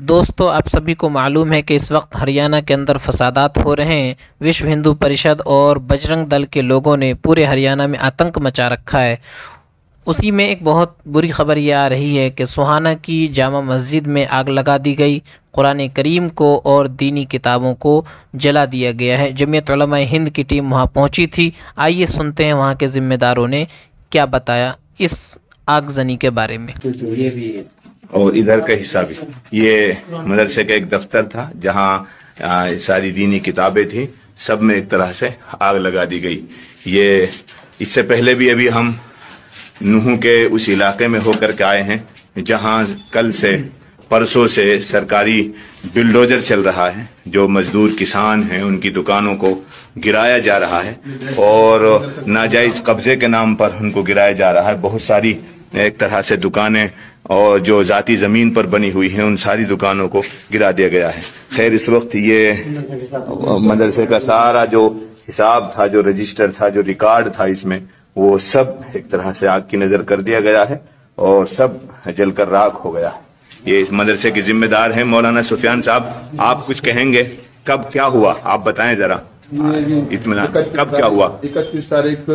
दोस्तों, आप सभी को मालूम है कि इस वक्त हरियाणा के अंदर फसादात हो रहे हैं। विश्व हिंदू परिषद और बजरंग दल के लोगों ने पूरे हरियाणा में आतंक मचा रखा है। उसी में एक बहुत बुरी खबर ये आ रही है कि सुहाना की जामा मस्जिद में आग लगा दी गई। कुरान करीम को और दीनी किताबों को जला दिया गया है। जमीयत हिंद की टीम वहाँ पहुँची थी। आइए सुनते हैं वहाँ के ज़िम्मेदारों ने क्या बताया इस आगजनी के बारे में। और इधर का हिस्सा भी ये मदरसे का एक दफ्तर था, जहाँ सारी दीनी किताबें थी, सब में एक तरह से आग लगा दी गई। ये, इससे पहले भी अभी हम नूह के उस इलाके में होकर के आए हैं, जहाँ कल से परसों से सरकारी बिल्डोजर चल रहा है, जो मजदूर किसान हैं, उनकी दुकानों को गिराया जा रहा है। और नाजायज कब्जे के नाम पर उनको गिराया जा रहा है। बहुत सारी एक तरह से दुकानें और जो जाती ज़मीन पर बनी हुई हैं, उन सारी दुकानों को गिरा दिया गया है। खैर, इस वक्त ये, मदरसे का सारा जो हिसाब था, जो रजिस्टर था, जो रिकॉर्ड था इसमें, वो सब एक तरह से आग की नज़र कर दिया गया है और सब जलकर राख हो गया है। ये इस मदरसे के जिम्मेदार हैं, मौलाना सुफियान साहब। आप कुछ कहेंगे? कब क्या हुआ? आप बताएँ जरा। इतना कब क्या हुआ? इकतीस तारीख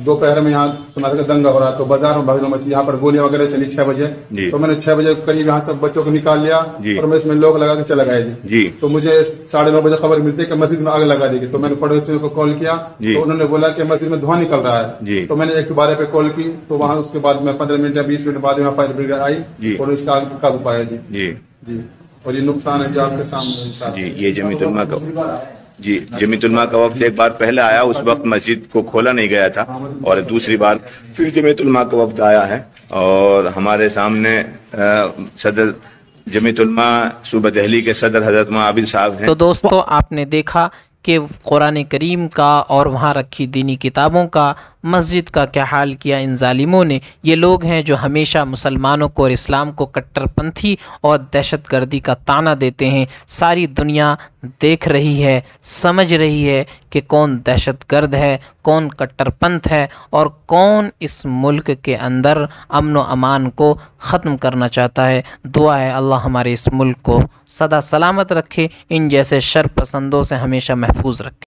दोपहर में यहाँ सुना था दंगा हो रहा तो बाज़ार में भागनो मची। यहाँ पर गोलियाँ वगैरह चली छह बजे। तो मैंने छह बजे करीब यहाँ सब बच्चों को निकाल लिया और मैं इसमें लोग लगा के चला गया जी। तो मुझे साढ़े नौ बजे खबर मिलती है कि मस्जिद में आग लगा दी तो मैंने पड़ोसियों को कॉल किया। तो उन्होंने बोला कि मस्जिद में धुआँ निकल रहा है। तो मैंने एक सौ बारह पे कॉल की। तो वहाँ उसके बाद में पंद्रह मिनट या बीस मिनट बाद फायर ब्रिगेड आई और इसका आग काबू पाया जी। जी। और ये नुकसान है जो आपके सामने जी ये जमी का जी जमीतुलमा का वक्त एक बार पहले आया, उस वक्त मस्जिद को खोला नहीं गया था और दूसरी बार फिर जमीतुलमा का वक्त आया है और हमारे सामने सदर जमीतुलमा सूबह दहली के सदर हज़रत आबिद साहब हैं। तो दोस्तों, आपने देखा कि कुरान करीम का और वहाँ रखी दीनी किताबों का मस्जिद का क्या हाल किया इन ालिमों ने? ये लोग हैं जो हमेशा मुसलमानों को और इस्लाम को कट्टरपंथी और दहशत गर्दी का ताना देते हैं। सारी दुनिया देख रही है, समझ रही है कि कौन दहशत गर्द है, कौन कट्टरपंथ है और कौन इस मुल्क के अंदर अमन व अमान को ख़त्म करना चाहता है। दुआ है अल्लाह हमारे इस मुल्क को सदा सलामत रखे, इन जैसे शर पसंदों से हमेशा महफूज रखे।